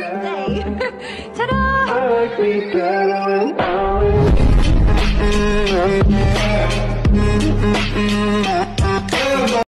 birthday. Ta-da!